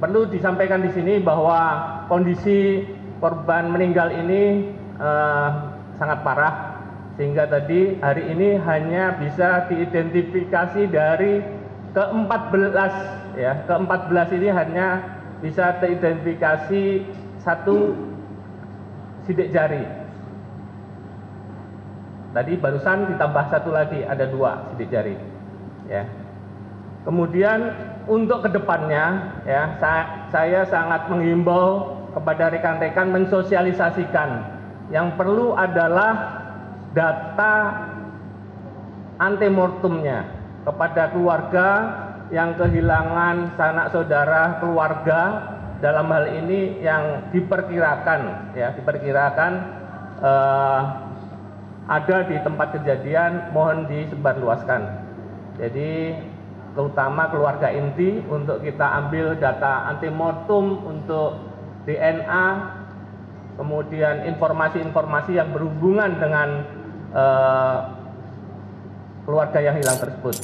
perlu disampaikan di sini bahwa kondisi korban meninggal ini eh, sangat parah sehingga tadi hari ini hanya bisa diidentifikasi dari ke-14 ya. Ke-14 ini hanya bisa teridentifikasi satu sidik jari. Tadi barusan ditambah satu lagi ada dua sidik jari ya kemudian untuk ke depannya ya sa- saya sangat menghimbau kepada rekan-rekan mensosialisasikan yang perlu adalah data antemortemnya kepada keluarga yang kehilangan sanak saudara keluarga dalam hal ini yang diperkirakan ya diperkirakan eh, ada di tempat kejadian mohon disebarluaskan. Jadi terutama keluarga inti untuk kita ambil data antemortem untuk DNA kemudian informasi-informasi yang berhubungan dengan eh, keluarga yang hilang tersebut.